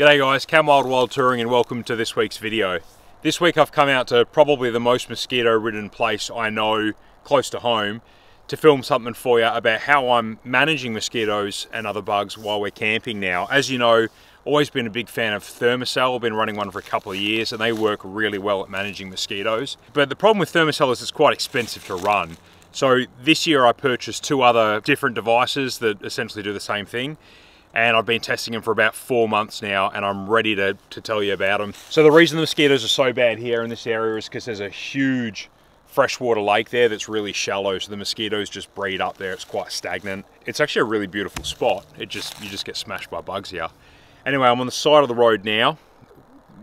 G'day guys, Cam Wild Wild Touring and welcome to this week's video. This week I've come out to probably the most mosquito ridden place I know close to home to film something for you about how I'm managing mosquitoes and other bugs while we're camping now. As you know, always been a big fan of Thermacell, I've been running one for a couple of years and they work really well at managing mosquitoes. But the problem with Thermacell is it's quite expensive to run. So this year I purchased two other different devices that essentially do the same thing and I've been testing them for about four months now and I'm ready to, to tell you about them. So the reason the mosquitoes are so bad here in this area is because there's a huge freshwater lake there that's really shallow so the mosquitoes just breed up there. It's quite stagnant. It's actually a really beautiful spot. It just you just get smashed by bugs here. Anyway i'm on the side of the road now.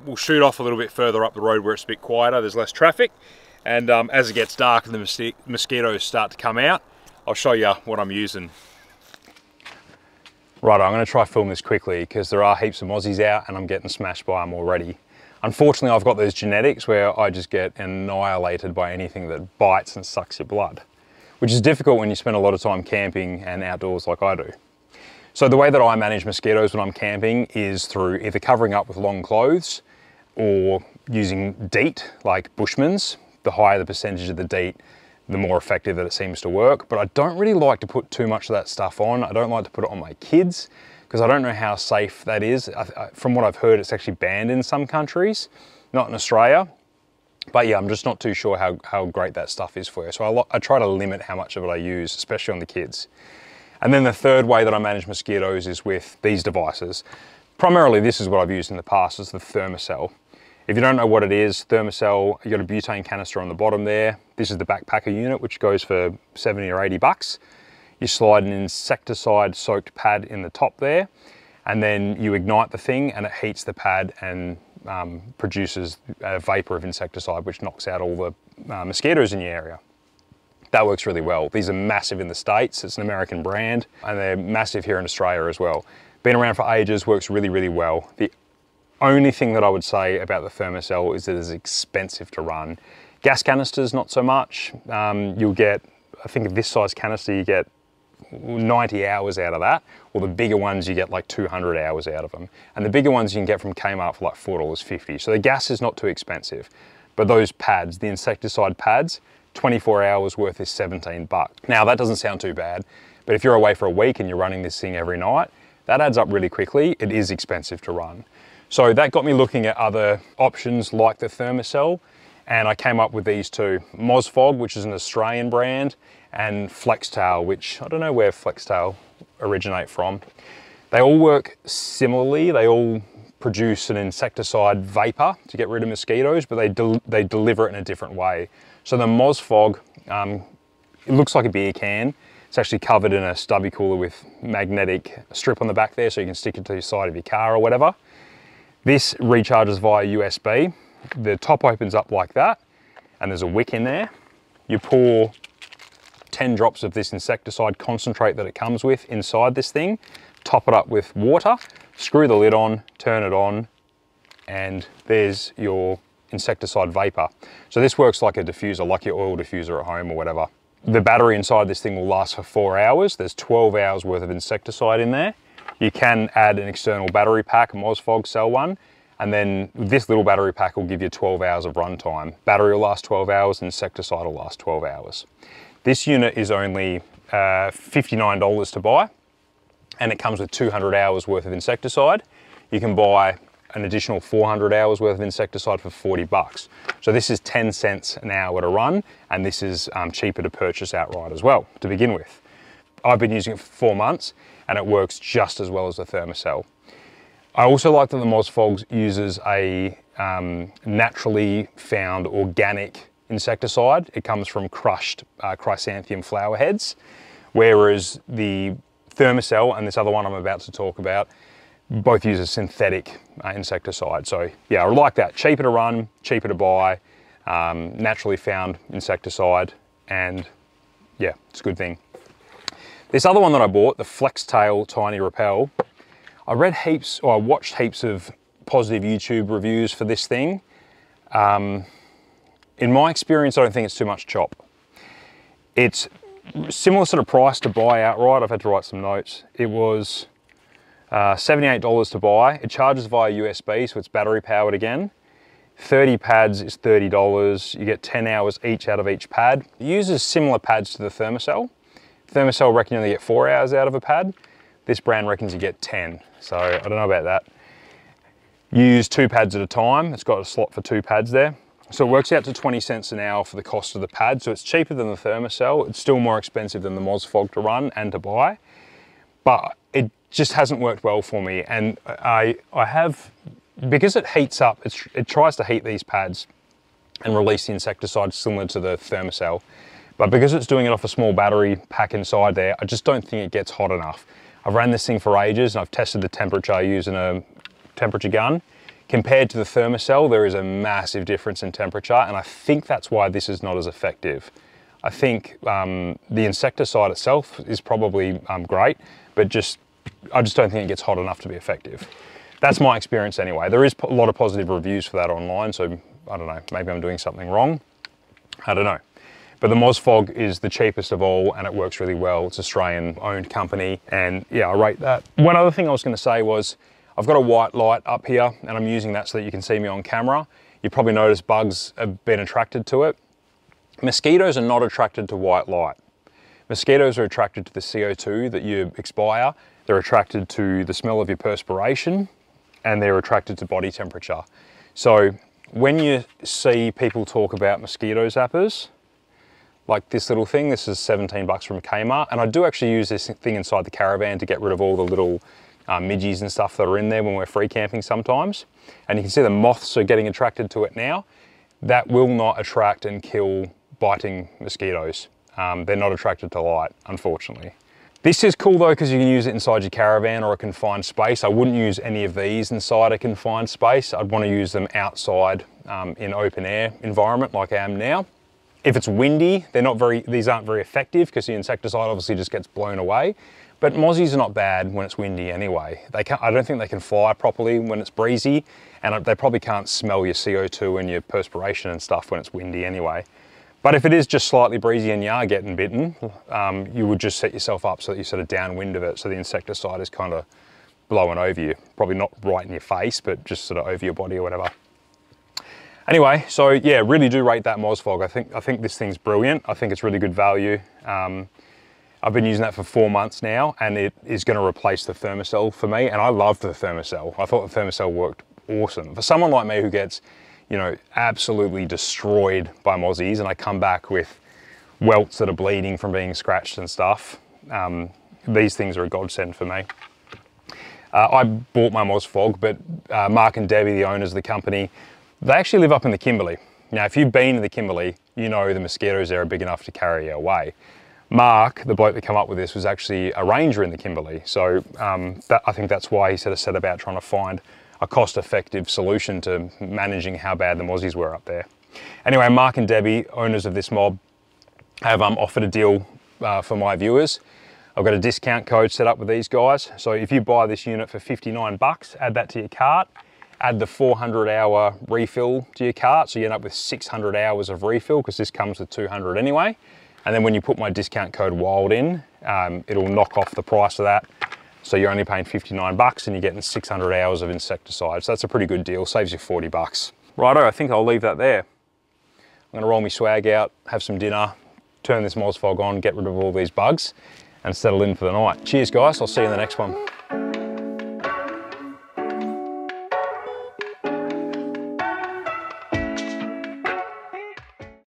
We'll shoot off a little bit further up the road where it's a bit quieter. There's less traffic. And um, as it gets dark and the mosquitoes start to come out i'll show you what i'm using Right, I'm going to try film this quickly because there are heaps of mozzies out and I'm getting smashed by them already. Unfortunately, I've got those genetics where I just get annihilated by anything that bites and sucks your blood, which is difficult when you spend a lot of time camping and outdoors like I do. So the way that I manage mosquitoes when I'm camping is through either covering up with long clothes or using DEET, like Bushman's. The higher the percentage of the DEET, the more effective that it seems to work. But I don't really like to put too much of that stuff on. I don't like to put it on my kids because I don't know how safe that is. I, I, from what I've heard, it's actually banned in some countries, not in Australia. But yeah, I'm just not too sure how, how great that stuff is for you. So I, I try to limit how much of it I use, especially on the kids. And then the third way that I manage mosquitoes is with these devices. Primarily, this is what I've used in the past, is the Thermacell. If you don't know what it is, Thermacell, you got a butane canister on the bottom there. This is the backpacker unit, which goes for 70 or 80 bucks. You slide an insecticide soaked pad in the top there, and then you ignite the thing and it heats the pad and um, produces a vapor of insecticide, which knocks out all the uh, mosquitoes in your area. That works really well. These are massive in the States. It's an American brand, and they're massive here in Australia as well. Been around for ages, works really, really well. The only thing that I would say about the Thermacell is that it's expensive to run. Gas canisters, not so much. Um, you'll get, I think this size canister, you get 90 hours out of that, or the bigger ones you get like 200 hours out of them. And the bigger ones you can get from Kmart for like $4.50. So the gas is not too expensive. But those pads, the insecticide pads, 24 hours worth is 17 bucks. Now that doesn't sound too bad, but if you're away for a week and you're running this thing every night, that adds up really quickly. It is expensive to run. So that got me looking at other options like the Thermacell and I came up with these two. Mozfog, which is an Australian brand, and Flextail, which I don't know where Flextail originate from. They all work similarly. They all produce an insecticide vapor to get rid of mosquitoes, but they, del they deliver it in a different way. So the Mozfog, um, it looks like a beer can. It's actually covered in a stubby cooler with magnetic strip on the back there so you can stick it to the side of your car or whatever. This recharges via USB. The top opens up like that and there's a wick in there. You pour 10 drops of this insecticide concentrate that it comes with inside this thing, top it up with water, screw the lid on, turn it on, and there's your insecticide vapor. So this works like a diffuser, like your oil diffuser at home or whatever. The battery inside this thing will last for four hours. There's 12 hours worth of insecticide in there. You can add an external battery pack, a Mozfog cell one, and then this little battery pack will give you 12 hours of runtime. Battery will last 12 hours, insecticide will last 12 hours. This unit is only uh, $59 to buy, and it comes with 200 hours worth of insecticide. You can buy an additional 400 hours worth of insecticide for 40 bucks. So this is 10 cents an hour to run, and this is um, cheaper to purchase outright as well, to begin with. I've been using it for four months, and it works just as well as the Thermacell. I also like that the Mozfog uses a um, naturally found organic insecticide. It comes from crushed uh, chrysanthemum flower heads, whereas the Thermacell and this other one I'm about to talk about both use a synthetic uh, insecticide. So yeah, I like that. Cheaper to run, cheaper to buy, um, naturally found insecticide, and yeah, it's a good thing. This other one that I bought, the Flextail Tiny Repel, I read heaps, or I watched heaps of positive YouTube reviews for this thing. Um, in my experience, I don't think it's too much chop. It's similar sort of price to buy outright. I've had to write some notes. It was Uh, $78 to buy. It charges via USB, so it's battery powered again. 30 pads is $30. You get 10 hours each out of each pad. It uses similar pads to the Thermacell. Thermacell reckon you only get four hours out of a pad. This brand reckons you get 10. So I don't know about that. You use two pads at a time. It's got a slot for two pads there. So it works out to 20 cents an hour for the cost of the pad. So it's cheaper than the Thermacell. It's still more expensive than the Mozfog to run and to buy. But it just hasn't worked well for me. And I, I have, because it heats up, it tries to heat these pads and release the insecticide similar to the Thermacell. But because it's doing it off a small battery pack inside there, I just don't think it gets hot enough. I've ran this thing for ages and I've tested the temperature using a temperature gun Compared to the Thermacell, there is a massive difference in temperature, and I think that's why this is not as effective. I think um, the insecticide itself is probably um, great, but just I just don't think it gets hot enough to be effective. That's my experience anyway. There is a lot of positive reviews for that online, so I don't know, maybe I'm doing something wrong. I don't know. But the Mozfog is the cheapest of all and it works really well. It's Australian owned company and yeah, I rate that. One other thing I was gonna say was I've got a white light up here and I'm using that so that you can see me on camera. You probably noticed bugs have been attracted to it. Mosquitoes are not attracted to white light. Mosquitoes are attracted to the CO2 that you expire. They're attracted to the smell of your perspiration and they're attracted to body temperature. So when you see people talk about mosquito zappers, like this little thing, this is 17 bucks from Kmart, and I do actually use this thing inside the caravan to get rid of all the little uh, midges and stuff that are in there when we're free camping sometimes. And you can see the moths are getting attracted to it now. That will not attract and kill biting mosquitoes. Um, they're not attracted to light, unfortunately. This is cool though because you can use it inside your caravan or a confined space. I wouldn't use any of these inside a confined space. I'd want to use them outside um, in open air environment like I am now. If it's windy, they're not very, these aren't very effective because the insecticide obviously just gets blown away. But mozzies are not bad when it's windy anyway. They can't, I don't think they can fly properly when it's breezy, and they probably can't smell your CO2 and your perspiration and stuff when it's windy anyway. But if it is just slightly breezy and you are getting bitten, um, you would just set yourself up so that you're sort of downwind of it, so the insecticide is kind of blowing over you. Probably not right in your face, but just sort of over your body or whatever. Anyway, so yeah, really do rate that Mozfog. I think I think this thing's brilliant. I think it's really good value. Um, I've been using that for four months now and it is gonna replace the Thermacell for me. And I love the Thermacell. I thought the Thermacell worked awesome. For someone like me who gets, you know, absolutely destroyed by mozzies and I come back with welts that are bleeding from being scratched and stuff, um, these things are a godsend for me. Uh, I bought my Mozfog, but uh, Mark and Debbie, the owners of the company, they actually live up in the Kimberley. Now, if you've been to the Kimberley, you know the mosquitoes there are big enough to carry you away. Mark, the bloke that came up with this, was actually a ranger in the Kimberley. So um, that, I think that's why he sort of set about trying to find a cost-effective solution to managing how bad the mozzies were up there. Anyway, Mark and Debbie, owners of this mob, have um, offered a deal uh, for my viewers. I've got a discount code set up with these guys. So if you buy this unit for 59 bucks, add that to your cart, add the 400 hour refill to your cart, so you end up with 600 hours of refill because this comes with 200 anyway. And then when you put my discount code WILD in, um, it'll knock off the price of that. So you're only paying 59 bucks and you're getting 600 hours of insecticide. So that's a pretty good deal, saves you 40 bucks. Righto, I think I'll leave that there. I'm gonna roll my swag out, have some dinner, turn this Mozfog on, get rid of all these bugs and settle in for the night. Cheers guys, I'll see you in the next one.